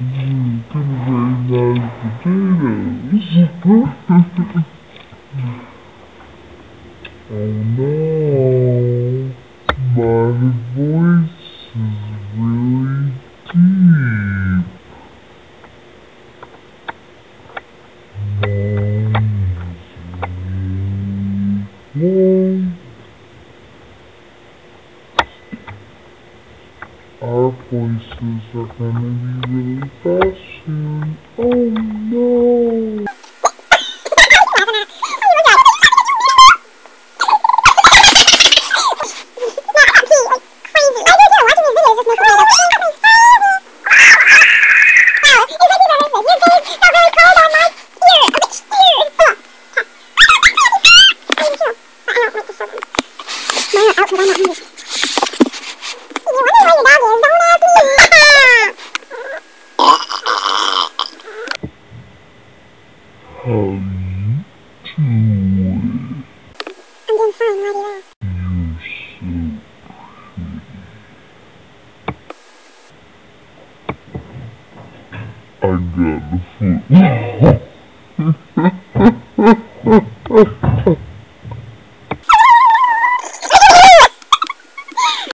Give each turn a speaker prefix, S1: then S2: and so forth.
S1: gonna be mashed potatoes. Oh! No, my voice is really deep. Mine Our voices are gonna be really fast soon. How you doing?
S2: I'm doing fine, why do you ask?
S1: You're so pretty. I got the foot.